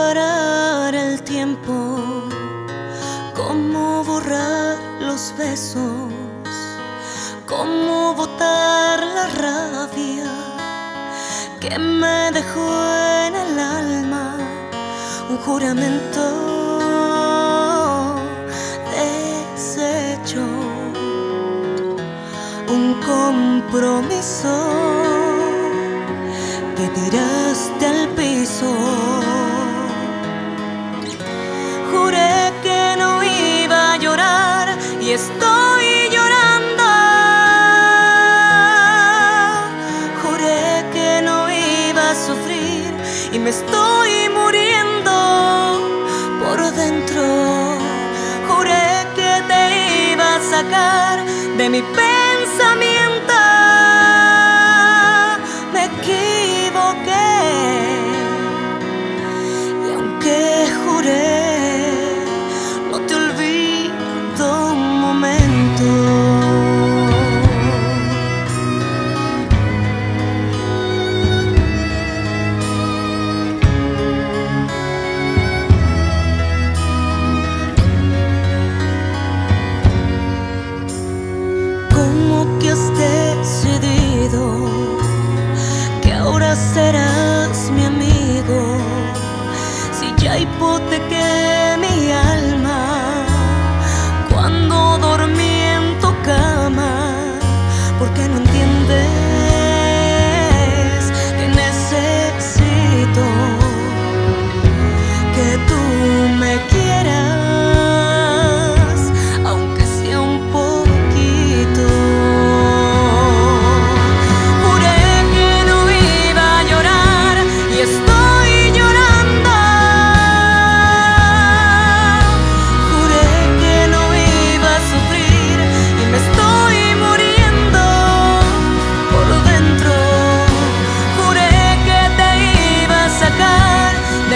parar el tiempo, cómo borrar los besos, cómo botar la rabia que me dejó en el alma. Un juramento deshecho, un compromiso. Que tiraste al y estoy llorando. Juré que no iba a sufrir y me estoy muriendo por dentro. Juré que te iba a sacar de mi pensamiento. Serás mi amigo?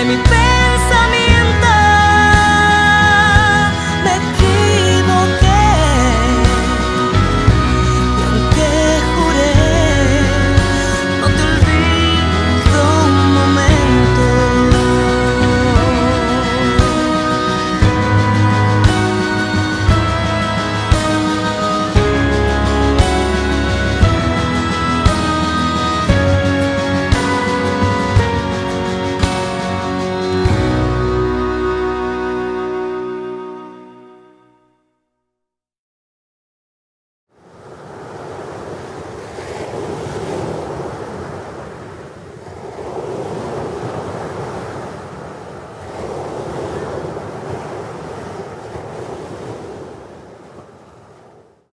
mi pecho.